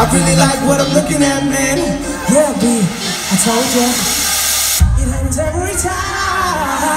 I really like what I'm looking at, man. Yeah, B, I told you. It happens every time.